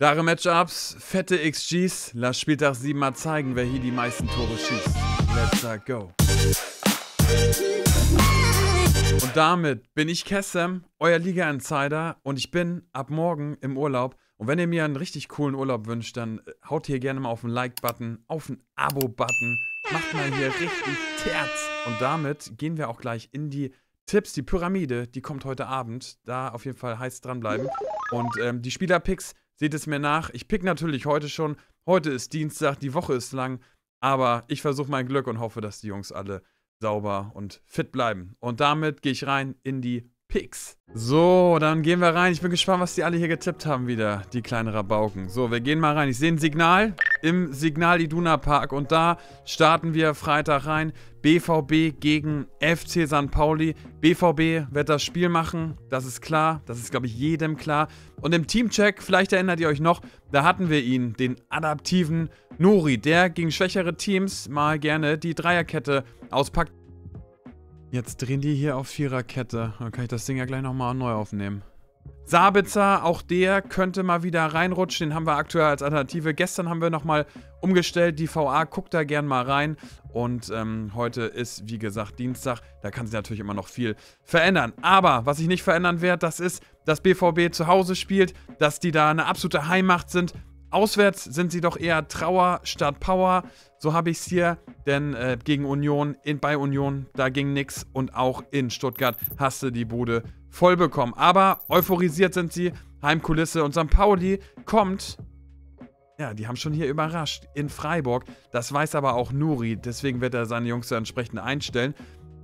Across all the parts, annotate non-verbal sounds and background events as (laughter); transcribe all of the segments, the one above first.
Klare Matchups, fette XGs. Lass Spieltag 7 mal zeigen, wer hier die meisten Tore schießt. Let's go. Und damit bin ich Kessem, euer Liga-Insider und ich bin ab morgen im Urlaub. Und wenn ihr mir einen richtig coolen Urlaub wünscht, dann äh, haut hier gerne mal auf den Like-Button, auf den Abo-Button. Macht mal hier richtig Terz. Und damit gehen wir auch gleich in die Tipps. Die Pyramide, die kommt heute Abend. Da auf jeden Fall heiß dranbleiben. Und ähm, die Spielerpicks, seht es mir nach. Ich pick natürlich heute schon. Heute ist Dienstag, die Woche ist lang. Aber ich versuche mein Glück und hoffe, dass die Jungs alle sauber und fit bleiben. Und damit gehe ich rein in die Picks. So, dann gehen wir rein. Ich bin gespannt, was die alle hier getippt haben wieder, die kleinen Rabauken. So, wir gehen mal rein. Ich sehe ein Signal im Signal Iduna Park und da starten wir Freitag rein. BVB gegen FC St. Pauli. BVB wird das Spiel machen, das ist klar. Das ist, glaube ich, jedem klar. Und im Teamcheck, vielleicht erinnert ihr euch noch, da hatten wir ihn, den adaptiven Nuri, der gegen schwächere Teams mal gerne die Dreierkette auspackt. Jetzt drehen die hier auf Viererkette. Dann kann ich das Ding ja gleich nochmal neu aufnehmen. Sabitzer, auch der könnte mal wieder reinrutschen. Den haben wir aktuell als Alternative. Gestern haben wir nochmal umgestellt. Die VA guckt da gern mal rein. Und ähm, heute ist, wie gesagt, Dienstag. Da kann sich natürlich immer noch viel verändern. Aber was ich nicht verändern werde, das ist, dass BVB zu Hause spielt, dass die da eine absolute Heimmacht sind. Auswärts sind sie doch eher Trauer statt Power. So habe ich es hier, denn äh, gegen Union, in, bei Union, da ging nichts. Und auch in Stuttgart hast du die Bude voll bekommen. Aber euphorisiert sind sie, Heimkulisse. Und St. Pauli kommt, ja, die haben schon hier überrascht, in Freiburg. Das weiß aber auch Nuri, deswegen wird er seine Jungs da entsprechend einstellen.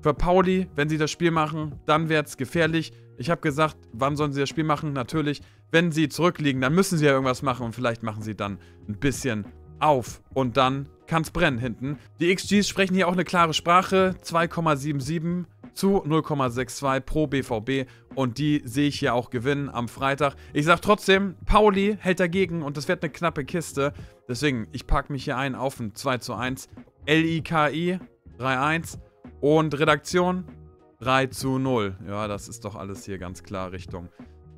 Für Pauli, wenn sie das Spiel machen, dann wird es gefährlich. Ich habe gesagt, wann sollen sie das Spiel machen? Natürlich, wenn sie zurückliegen, dann müssen sie ja irgendwas machen und vielleicht machen sie dann ein bisschen auf und dann kann es brennen hinten. Die XGs sprechen hier auch eine klare Sprache. 2,77 zu 0,62 pro BVB und die sehe ich hier auch gewinnen am Freitag. Ich sage trotzdem, Pauli hält dagegen und das wird eine knappe Kiste. Deswegen, ich packe mich hier ein auf ein 2 zu 1. LIKI 3-1 und Redaktion 3 zu 0. Ja, das ist doch alles hier ganz klar Richtung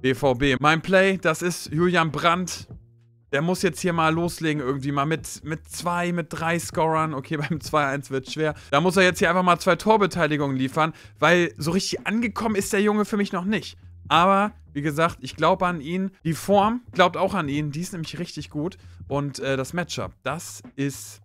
BVB. Mein Play, das ist Julian Brandt. Der muss jetzt hier mal loslegen, irgendwie mal mit, mit zwei, mit drei Scorern. Okay, (laughs) beim 2-1 wird schwer. Da muss er jetzt hier einfach mal zwei Torbeteiligungen liefern, weil so richtig angekommen ist der Junge für mich noch nicht. Aber, wie gesagt, ich glaube an ihn. Die Form glaubt auch an ihn. Die ist nämlich richtig gut. Und äh, das Matchup, das ist.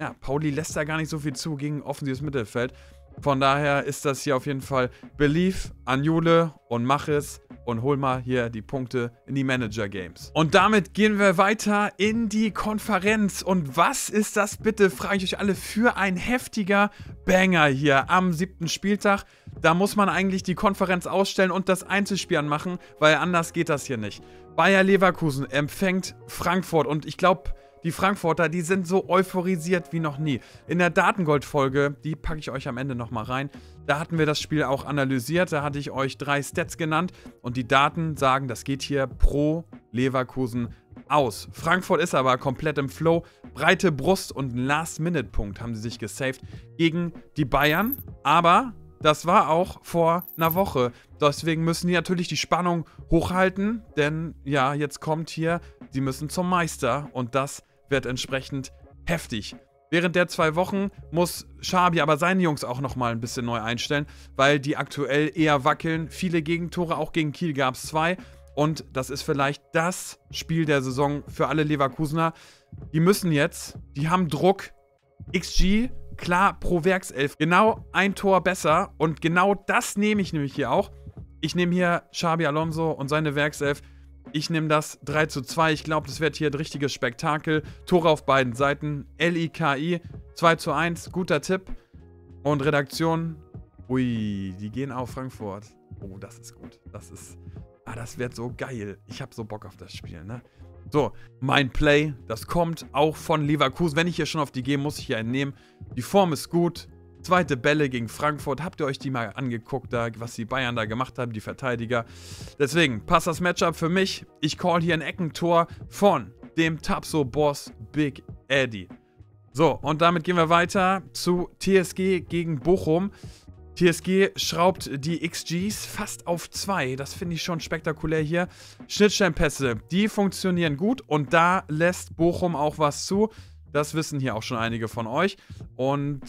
Ja, Pauli lässt da gar nicht so viel zu gegen offensives Mittelfeld. Von daher ist das hier auf jeden Fall Belief an Jule und mach es und hol mal hier die Punkte in die Manager Games. Und damit gehen wir weiter in die Konferenz. Und was ist das bitte, frage ich euch alle, für ein heftiger Banger hier am siebten Spieltag? Da muss man eigentlich die Konferenz ausstellen und das Einzelspiel anmachen, weil anders geht das hier nicht. Bayer Leverkusen empfängt Frankfurt und ich glaube, die Frankfurter, die sind so euphorisiert wie noch nie. In der Datengold-Folge, die packe ich euch am Ende nochmal rein, da hatten wir das Spiel auch analysiert. Da hatte ich euch drei Stats genannt und die Daten sagen, das geht hier pro Leverkusen aus. Frankfurt ist aber komplett im Flow. Breite Brust und Last-Minute-Punkt haben sie sich gesaved gegen die Bayern. Aber das war auch vor einer Woche. Deswegen müssen die natürlich die Spannung hochhalten, denn ja, jetzt kommt hier, sie müssen zum Meister und das wird entsprechend heftig. Während der zwei Wochen muss Schabi aber seine Jungs auch nochmal ein bisschen neu einstellen, weil die aktuell eher wackeln. Viele Gegentore, auch gegen Kiel gab es zwei. Und das ist vielleicht das Spiel der Saison für alle Leverkusener. Die müssen jetzt, die haben Druck. XG, klar, pro Werkself, genau ein Tor besser. Und genau das nehme ich nämlich hier auch. Ich nehme hier Xabi Alonso und seine Werkself. Ich nehme das 3 zu 2. Ich glaube, das wird hier ein richtiges Spektakel. Tore auf beiden Seiten. L-I-K-I 2 zu 1. Guter Tipp. Und Redaktion. Ui, die gehen auf Frankfurt. Oh, das ist gut. Das ist. Ah, das wird so geil. Ich habe so Bock auf das Spiel, ne? So, mein Play, das kommt auch von Leverkusen. Wenn ich hier schon auf die gehe, muss ich hier entnehmen. Die Form ist gut. Zweite Bälle gegen Frankfurt. Habt ihr euch die mal angeguckt, da, was die Bayern da gemacht haben, die Verteidiger? Deswegen passt das Matchup für mich. Ich call hier ein Eckentor von dem Tapso-Boss Big Eddie. So, und damit gehen wir weiter zu TSG gegen Bochum. TSG schraubt die XGs fast auf 2. Das finde ich schon spektakulär hier. Schnittstellenpässe, die funktionieren gut und da lässt Bochum auch was zu. Das wissen hier auch schon einige von euch. Und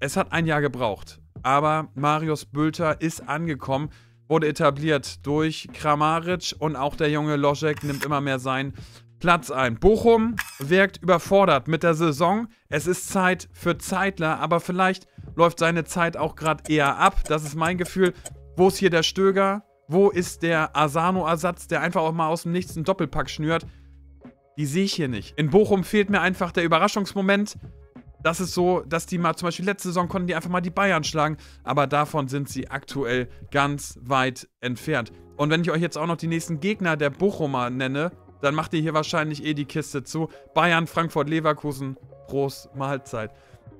es hat ein Jahr gebraucht. Aber Marius Bülter ist angekommen, wurde etabliert durch Kramaric und auch der junge Loschek nimmt immer mehr seinen Platz ein. Bochum wirkt überfordert mit der Saison. Es ist Zeit für Zeitler, aber vielleicht läuft seine Zeit auch gerade eher ab. Das ist mein Gefühl. Wo ist hier der Stöger? Wo ist der Asano-Ersatz, der einfach auch mal aus dem Nichts einen Doppelpack schnürt? Die sehe ich hier nicht. In Bochum fehlt mir einfach der Überraschungsmoment. Das ist so, dass die mal, zum Beispiel letzte Saison konnten die einfach mal die Bayern schlagen, aber davon sind sie aktuell ganz weit entfernt. Und wenn ich euch jetzt auch noch die nächsten Gegner der Bochumer nenne, dann macht ihr hier wahrscheinlich eh die Kiste zu. Bayern, Frankfurt, Leverkusen, Prost, Mahlzeit.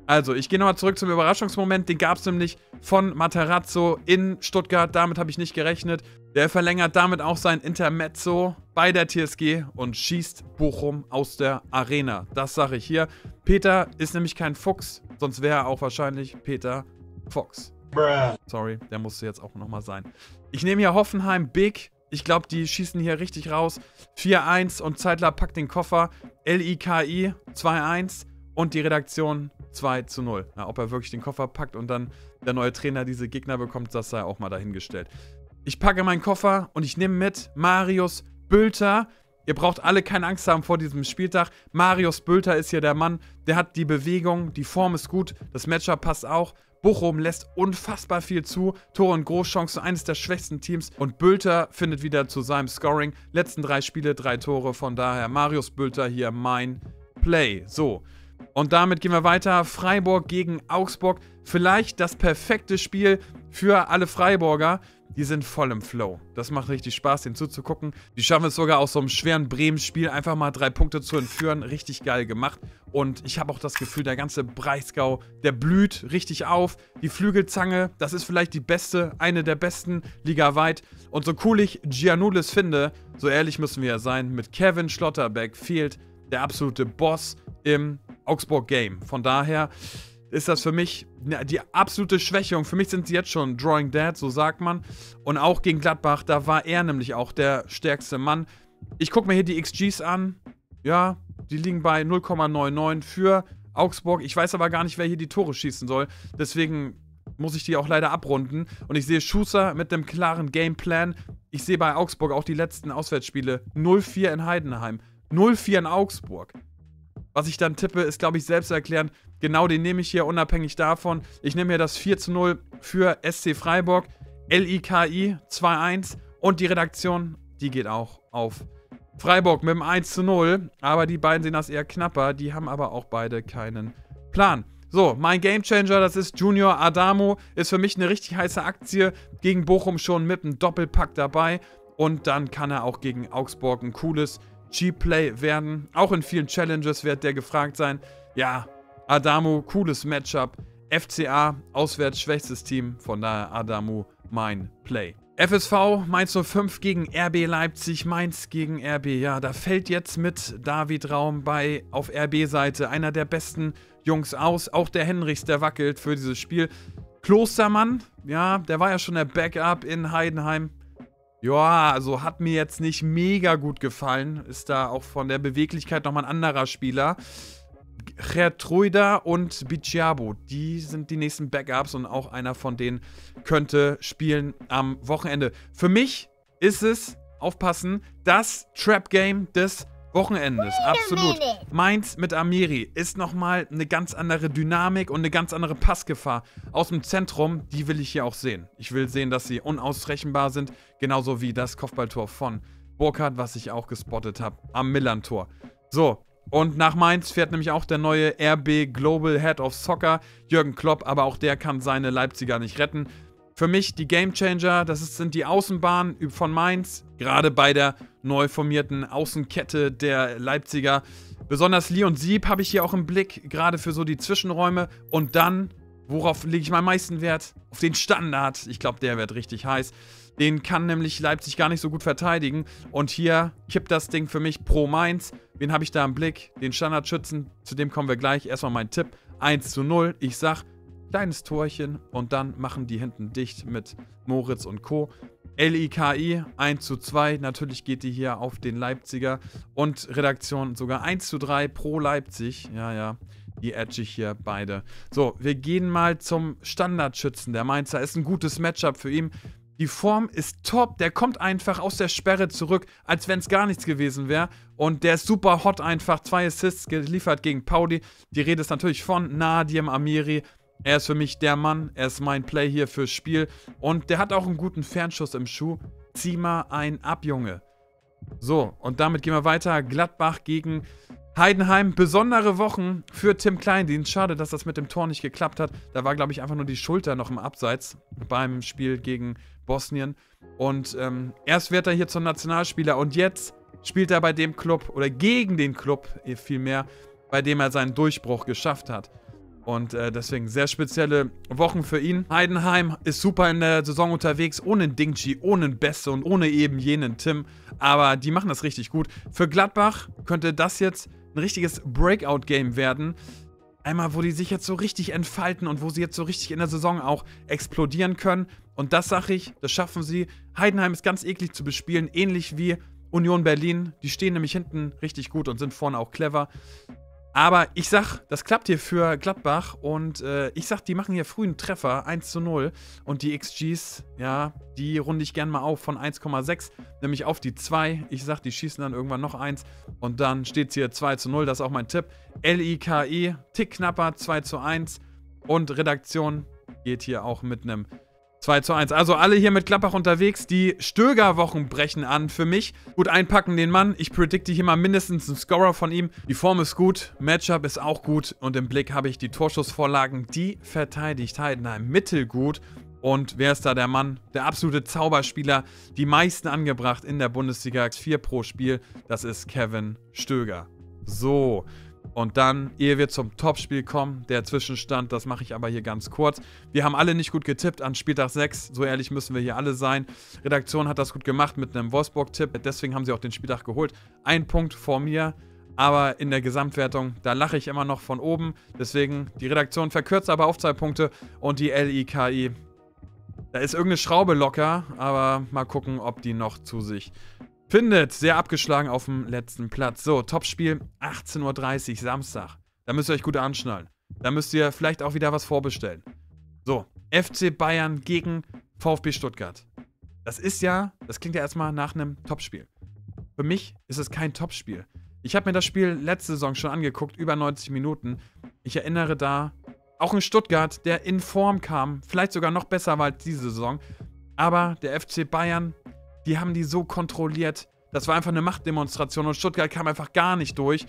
Also, ich gehe nochmal zurück zum Überraschungsmoment. Den gab es nämlich von Materazzo in Stuttgart. Damit habe ich nicht gerechnet. Der verlängert damit auch sein Intermezzo bei der TSG und schießt Bochum aus der Arena. Das sage ich hier. Peter ist nämlich kein Fuchs, sonst wäre er auch wahrscheinlich Peter Fox. Sorry, der musste jetzt auch nochmal sein. Ich nehme hier Hoffenheim Big. Ich glaube, die schießen hier richtig raus. 4-1 und Zeitler packt den Koffer. LIKI 2-1 und die Redaktion 2 zu 0. Ja, ob er wirklich den Koffer packt und dann der neue Trainer diese Gegner bekommt, das sei auch mal dahingestellt. Ich packe meinen Koffer und ich nehme mit Marius Bülter. Ihr braucht alle keine Angst haben vor diesem Spieltag. Marius Bülter ist hier der Mann, der hat die Bewegung, die Form ist gut, das Matchup passt auch. Bochum lässt unfassbar viel zu. Tore und Großchancen, eines der schwächsten Teams. Und Bülter findet wieder zu seinem Scoring. Letzten drei Spiele, drei Tore. Von daher Marius Bülter hier mein Play. So, und damit gehen wir weiter. Freiburg gegen Augsburg. Vielleicht das perfekte Spiel für alle Freiburger. Die sind voll im Flow. Das macht richtig Spaß, denen zuzugucken. Die schaffen es sogar aus so einem schweren Bremen-Spiel einfach mal drei Punkte zu entführen. Richtig geil gemacht. Und ich habe auch das Gefühl, der ganze Breisgau, der blüht richtig auf. Die Flügelzange, das ist vielleicht die beste, eine der besten ligaweit. Und so cool ich Giannulis finde, so ehrlich müssen wir ja sein, mit Kevin Schlotterbeck fehlt der absolute Boss im Augsburg Game. Von daher ist das für mich die absolute Schwächung. Für mich sind sie jetzt schon Drawing Dead, so sagt man. Und auch gegen Gladbach, da war er nämlich auch der stärkste Mann. Ich gucke mir hier die XGs an. Ja, die liegen bei 0,99 für Augsburg. Ich weiß aber gar nicht, wer hier die Tore schießen soll. Deswegen muss ich die auch leider abrunden. Und ich sehe Schuster mit einem klaren Gameplan. Ich sehe bei Augsburg auch die letzten Auswärtsspiele 0-4 in Heidenheim, 0-4 in Augsburg. Was ich dann tippe, ist, glaube ich, selbst erklären. Genau den nehme ich hier unabhängig davon. Ich nehme hier das 4 zu 0 für SC Freiburg. LIKI 2-1. Und die Redaktion, die geht auch auf Freiburg mit dem 1 zu 0. Aber die beiden sehen das eher knapper. Die haben aber auch beide keinen Plan. So, mein Gamechanger, das ist Junior Adamo. Ist für mich eine richtig heiße Aktie. Gegen Bochum schon mit einem Doppelpack dabei. Und dann kann er auch gegen Augsburg ein cooles G-Play werden. Auch in vielen Challenges wird der gefragt sein. Ja, Adamu, cooles Matchup. FCA, auswärts schwächstes Team. Von daher Adamu, mein Play. FSV Mainz 05 gegen RB Leipzig, Mainz gegen RB. Ja, da fällt jetzt mit David Raum bei auf RB-Seite einer der besten Jungs aus. Auch der Henrichs, der wackelt für dieses Spiel. Klostermann, ja, der war ja schon der Backup in Heidenheim. Ja, also hat mir jetzt nicht mega gut gefallen. Ist da auch von der Beweglichkeit nochmal ein anderer Spieler. Gertruida und Bicciabo, die sind die nächsten Backups und auch einer von denen könnte spielen am Wochenende. Für mich ist es, aufpassen, das Trap-Game des Wochenendes, absolut. Mainz mit Amiri ist nochmal eine ganz andere Dynamik und eine ganz andere Passgefahr. Aus dem Zentrum, die will ich hier auch sehen. Ich will sehen, dass sie unausrechenbar sind, genauso wie das Kopfballtor von Burkhardt, was ich auch gespottet habe, am Millantor. So, und nach Mainz fährt nämlich auch der neue RB Global Head of Soccer, Jürgen Klopp, aber auch der kann seine Leipziger nicht retten. Für mich die Gamechanger, das ist, sind die Außenbahnen von Mainz, gerade bei der neu formierten Außenkette der Leipziger. Besonders Lee und Sieb habe ich hier auch im Blick, gerade für so die Zwischenräume. Und dann, worauf lege ich am meisten Wert? Auf den Standard. Ich glaube, der wird richtig heiß. Den kann nämlich Leipzig gar nicht so gut verteidigen. Und hier kippt das Ding für mich pro Mainz. Wen habe ich da im Blick? Den Standardschützen. Zu dem kommen wir gleich. Erstmal mein Tipp. 1 zu 0. Ich sag, kleines Torchen und dann machen die hinten dicht mit Moritz und Co. LIKI 1 zu 2, natürlich geht die hier auf den Leipziger und Redaktion sogar 1 zu 3 pro Leipzig. Ja, ja, die edge ich hier beide. So, wir gehen mal zum Standardschützen. Der Mainzer ist ein gutes Matchup für ihn. Die Form ist top. Der kommt einfach aus der Sperre zurück, als wenn es gar nichts gewesen wäre. Und der ist super hot einfach. Zwei Assists geliefert gegen Pauli. Die Rede ist natürlich von Nadim Amiri. Er ist für mich der Mann. Er ist mein Play hier fürs Spiel. Und der hat auch einen guten Fernschuss im Schuh. Zieh mal ein ab, Junge. So, und damit gehen wir weiter. Gladbach gegen Heidenheim. Besondere Wochen für Tim Kleindienst. Schade, dass das mit dem Tor nicht geklappt hat. Da war, glaube ich, einfach nur die Schulter noch im Abseits beim Spiel gegen Bosnien. Und ähm, erst wird er hier zum Nationalspieler und jetzt spielt er bei dem Club oder gegen den Club vielmehr, bei dem er seinen Durchbruch geschafft hat. Und äh, deswegen sehr spezielle Wochen für ihn. Heidenheim ist super in der Saison unterwegs, ohne Dingchi, ohne Beste und ohne eben jenen Tim. Aber die machen das richtig gut. Für Gladbach könnte das jetzt ein richtiges Breakout-Game werden. Einmal, wo die sich jetzt so richtig entfalten und wo sie jetzt so richtig in der Saison auch explodieren können. Und das sage ich, das schaffen sie. Heidenheim ist ganz eklig zu bespielen, ähnlich wie Union Berlin. Die stehen nämlich hinten richtig gut und sind vorne auch clever. Aber ich sag, das klappt hier für Gladbach und äh, ich sag, die machen hier früh einen Treffer, 1 zu 0. Und die XGs, ja, die runde ich gerne mal auf von 1,6, nämlich auf die 2. Ich sag, die schießen dann irgendwann noch 1 und dann steht es hier 2 zu 0, das ist auch mein Tipp. LIKI, Tick knapper, 2 zu 1 und Redaktion geht hier auch mit einem 2 zu 1. Also alle hier mit Klappach unterwegs. Die Stöger-Wochen brechen an für mich. Gut einpacken den Mann. Ich predikte hier mal mindestens einen Scorer von ihm. Die Form ist gut, Matchup ist auch gut und im Blick habe ich die Torschussvorlagen. Die verteidigt Heidenheim mittelgut. Und wer ist da der Mann? Der absolute Zauberspieler. Die meisten angebracht in der Bundesliga. 4 pro Spiel. Das ist Kevin Stöger. So, und dann, ehe wir zum Topspiel kommen, der Zwischenstand, das mache ich aber hier ganz kurz. Wir haben alle nicht gut getippt an Spieltag 6, so ehrlich müssen wir hier alle sein. Redaktion hat das gut gemacht mit einem Wolfsburg-Tipp, deswegen haben sie auch den Spieltag geholt. Ein Punkt vor mir, aber in der Gesamtwertung, da lache ich immer noch von oben. Deswegen, die Redaktion verkürzt aber auf zwei Punkte und die LIKI, da ist irgendeine Schraube locker, aber mal gucken, ob die noch zu sich Findet, sehr abgeschlagen auf dem letzten Platz. So, Topspiel 18.30 Uhr, Samstag. Da müsst ihr euch gut anschnallen. Da müsst ihr vielleicht auch wieder was vorbestellen. So, FC Bayern gegen VfB Stuttgart. Das ist ja, das klingt ja erstmal nach einem Topspiel. Für mich ist es kein Topspiel. Ich habe mir das Spiel letzte Saison schon angeguckt, über 90 Minuten. Ich erinnere da auch in Stuttgart, der in Form kam, vielleicht sogar noch besser war als diese Saison. Aber der FC Bayern die haben die so kontrolliert. Das war einfach eine Machtdemonstration und Stuttgart kam einfach gar nicht durch.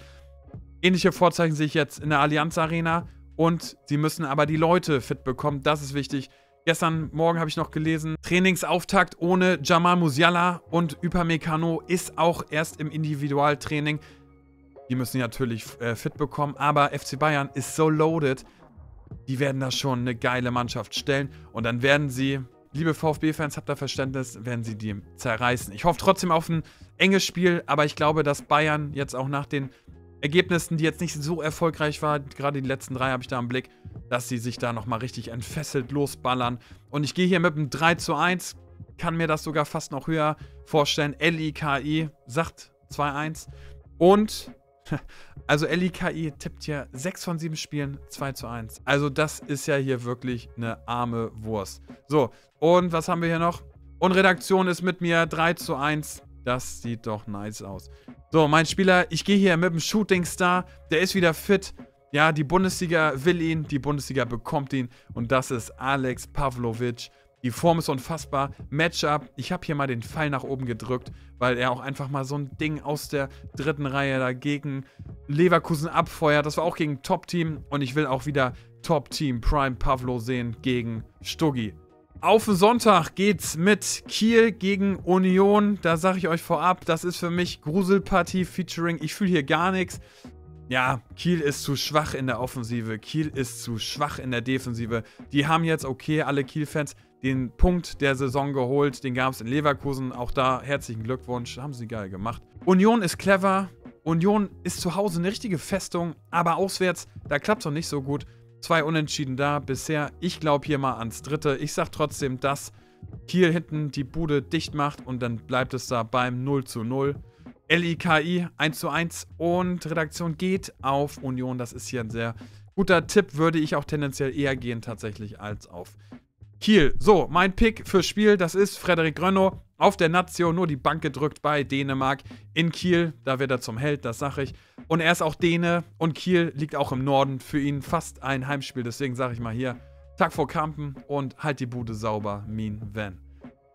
Ähnliche Vorzeichen sehe ich jetzt in der Allianz Arena und sie müssen aber die Leute fit bekommen. Das ist wichtig. Gestern Morgen habe ich noch gelesen, Trainingsauftakt ohne Jamal Musiala und Upamecano ist auch erst im Individualtraining. Die müssen natürlich äh, fit bekommen, aber FC Bayern ist so loaded. Die werden da schon eine geile Mannschaft stellen und dann werden sie liebe VfB-Fans, habt da Verständnis, werden sie die zerreißen. Ich hoffe trotzdem auf ein enges Spiel, aber ich glaube, dass Bayern jetzt auch nach den Ergebnissen, die jetzt nicht so erfolgreich waren, gerade die letzten drei habe ich da im Blick, dass sie sich da nochmal richtig entfesselt losballern. Und ich gehe hier mit einem 3 zu 1, kann mir das sogar fast noch höher vorstellen. LIKI sagt 2-1. Und (laughs) also LIKI tippt hier 6 von 7 Spielen 2 zu 1. Also das ist ja hier wirklich eine arme Wurst. So, und was haben wir hier noch? Und Redaktion ist mit mir 3 zu 1. Das sieht doch nice aus. So, mein Spieler, ich gehe hier mit dem Shooting Star. Der ist wieder fit. Ja, die Bundesliga will ihn, die Bundesliga bekommt ihn. Und das ist Alex Pavlovic. Die Form ist unfassbar. Matchup, ich habe hier mal den Pfeil nach oben gedrückt, weil er auch einfach mal so ein Ding aus der dritten Reihe dagegen Leverkusen abfeuert. Das war auch gegen Top-Team und ich will auch wieder Top-Team Prime Pavlo sehen gegen Stuggi. Auf den Sonntag geht's mit Kiel gegen Union. Da sage ich euch vorab, das ist für mich Gruselpartie featuring. Ich fühle hier gar nichts. Ja, Kiel ist zu schwach in der Offensive. Kiel ist zu schwach in der Defensive. Die haben jetzt, okay, alle Kiel-Fans, den Punkt der Saison geholt. Den gab es in Leverkusen. Auch da herzlichen Glückwunsch. Haben sie geil gemacht. Union ist clever. Union ist zu Hause eine richtige Festung. Aber auswärts, da klappt es noch nicht so gut. Zwei Unentschieden da bisher. Ich glaube hier mal ans dritte. Ich sage trotzdem, dass Kiel hinten die Bude dicht macht und dann bleibt es da beim 0 zu 0. LIKI 1 zu 1 und Redaktion geht auf Union. Das ist hier ein sehr guter Tipp, würde ich auch tendenziell eher gehen tatsächlich als auf Kiel. So, mein Pick fürs Spiel, das ist Frederik Rönno. Auf der Nation nur die Bank gedrückt bei Dänemark. In Kiel, da wird er zum Held, das sage ich. Und er ist auch Däne und Kiel liegt auch im Norden. Für ihn fast ein Heimspiel. Deswegen sage ich mal hier, Tag vor Kampen und halt die Bude sauber, mean wenn.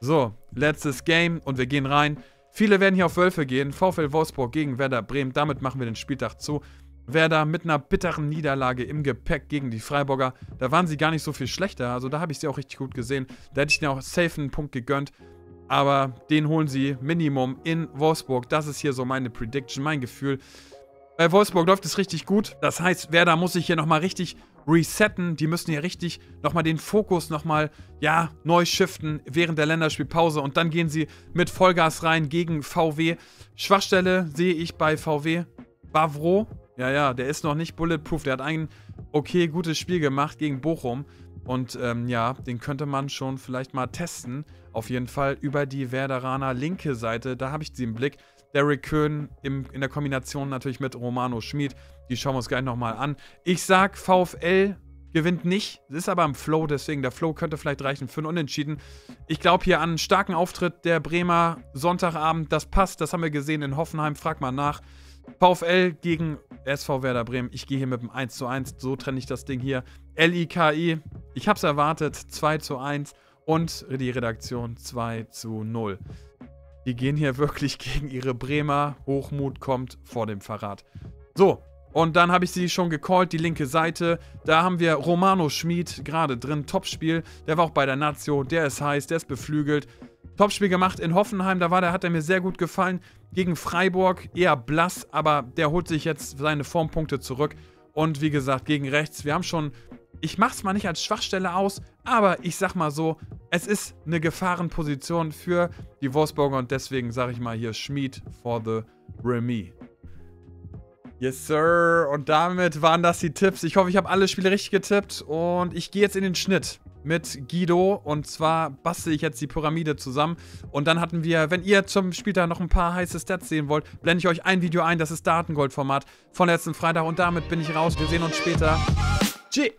So, letztes Game und wir gehen rein. Viele werden hier auf Wölfe gehen. VfL Wolfsburg gegen Werder Bremen. Damit machen wir den Spieltag zu. Werder mit einer bitteren Niederlage im Gepäck gegen die Freiburger. Da waren sie gar nicht so viel schlechter. Also da habe ich sie auch richtig gut gesehen. Da hätte ich ihnen auch safe einen Punkt gegönnt. Aber den holen sie Minimum in Wolfsburg. Das ist hier so meine Prediction, mein Gefühl. Bei Wolfsburg läuft es richtig gut. Das heißt, Werder muss sich hier nochmal richtig resetten. Die müssen hier richtig nochmal den Fokus nochmal, ja, neu shiften während der Länderspielpause. Und dann gehen sie mit Vollgas rein gegen VW. Schwachstelle sehe ich bei VW. Bavro, ja, ja, der ist noch nicht bulletproof. Der hat ein okay, gutes Spiel gemacht gegen Bochum. Und ähm, ja, den könnte man schon vielleicht mal testen. Auf jeden Fall über die Werderaner linke Seite. Da habe ich sie im Blick. Derek Köhn im, in der Kombination natürlich mit Romano Schmid. Die schauen wir uns gleich nochmal an. Ich sag, VfL gewinnt nicht. Ist aber im Flow, deswegen der Flow könnte vielleicht reichen für einen Unentschieden. Ich glaube hier an einen starken Auftritt der Bremer Sonntagabend. Das passt, das haben wir gesehen in Hoffenheim. Frag mal nach. VfL gegen SV Werder Bremen. Ich gehe hier mit dem 1 zu 1. So trenne ich das Ding hier. LIKI. Ich habe es erwartet. 2 zu 1. Und die Redaktion 2 zu 0. Die gehen hier wirklich (laughs) gegen ihre Bremer. Hochmut kommt vor dem Verrat. So, und dann habe ich sie schon gecallt, die linke Seite. Da haben wir Romano Schmid gerade drin, Topspiel. Der war auch bei der Nazio, der ist heiß, der ist beflügelt. Topspiel gemacht in Hoffenheim, da war der, hat er mir sehr gut gefallen. Gegen Freiburg eher blass, aber der holt sich jetzt seine Formpunkte zurück. Und wie gesagt, gegen rechts, wir haben schon ich mache es mal nicht als Schwachstelle aus, aber ich sag mal so, es ist eine Gefahrenposition für die Wolfsburger und deswegen sage ich mal hier Schmied for the Remy. Yes, Sir. Und damit waren das die Tipps. Ich hoffe, ich habe alle Spiele richtig getippt und ich gehe jetzt in den Schnitt mit Guido. Und zwar bastel ich jetzt die Pyramide zusammen. Und dann hatten wir, wenn ihr zum Spieltag noch ein paar heiße Stats sehen wollt, blende ich euch ein Video ein. Das ist Datengold-Format von letzten Freitag. Und damit bin ich raus. Wir sehen uns später. Tschüss.